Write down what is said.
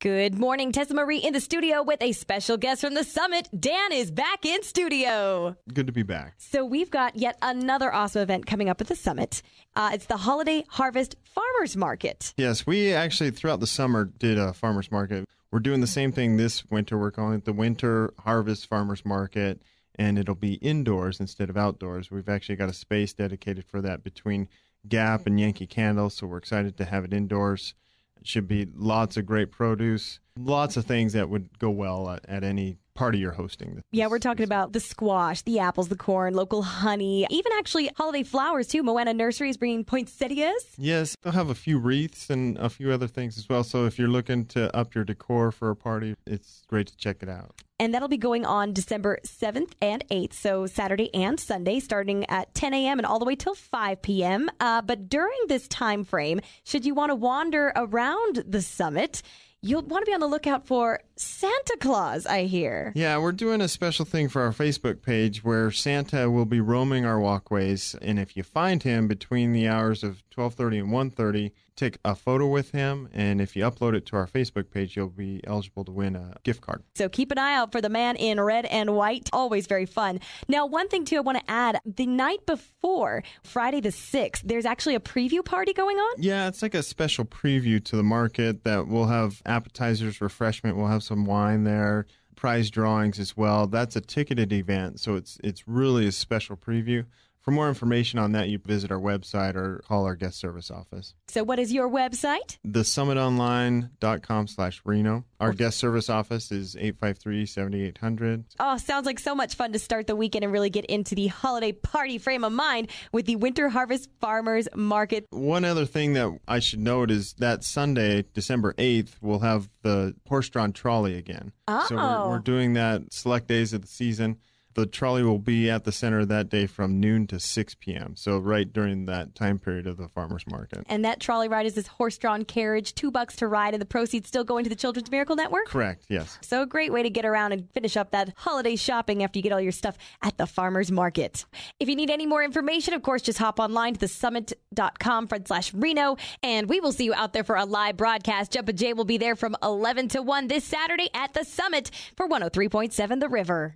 Good morning, Tessa Marie in the studio with a special guest from the summit. Dan is back in studio. Good to be back. So we've got yet another awesome event coming up at the summit. Uh, it's the Holiday Harvest Farmers Market. Yes, we actually throughout the summer did a farmers market. We're doing the same thing this winter. We're calling it the Winter Harvest Farmers Market, and it'll be indoors instead of outdoors. We've actually got a space dedicated for that between Gap and Yankee Candle, so we're excited to have it indoors. Should be lots of great produce, lots of things that would go well at, at any party you're hosting. Yeah, we're talking about the squash, the apples, the corn, local honey, even actually holiday flowers too. Moana Nursery is bringing poinsettias. Yes, they'll have a few wreaths and a few other things as well. So if you're looking to up your decor for a party, it's great to check it out. And that'll be going on December 7th and 8th, so Saturday and Sunday, starting at 10 a.m. and all the way till 5 p.m. Uh, but during this time frame, should you want to wander around the summit, you'll want to be on the lookout for Santa Claus, I hear. Yeah, we're doing a special thing for our Facebook page where Santa will be roaming our walkways and if you find him between the hours of 12:30 and 1:30, take a photo with him and if you upload it to our Facebook page, you'll be eligible to win a gift card. So keep an eye out for the man in red and white. Always very fun. Now, one thing too I want to add, the night before, Friday the 6th, there's actually a preview party going on. Yeah, it's like a special preview to the market that we'll have appetizers, refreshment, we'll have some wine there, prize drawings as well. That's a ticketed event, so it's it's really a special preview. For more information on that, you visit our website or call our guest service office. So what is your website? thesummitonline.com slash Reno. Our guest service office is 853-7800. Oh, sounds like so much fun to start the weekend and really get into the holiday party frame of mind with the Winter Harvest Farmers Market. One other thing that I should note is that Sunday, December 8th, we'll have the horse-drawn trolley again. Oh. So we're, Oh. we're doing that select days of the season. The trolley will be at the center that day from noon to 6 p.m. So right during that time period of the farmer's market. And that trolley ride is this horse-drawn carriage, two bucks to ride, and the proceeds still going to the Children's Miracle Network. Correct, yes. So a great way to get around and finish up that holiday shopping after you get all your stuff at the farmer's market. If you need any more information, of course, just hop online to thesummit.com front slash Reno, and we will see you out there for a live broadcast. Jump and Jay will be there from 11 to 1 this Saturday at the summit for 103.7 The River.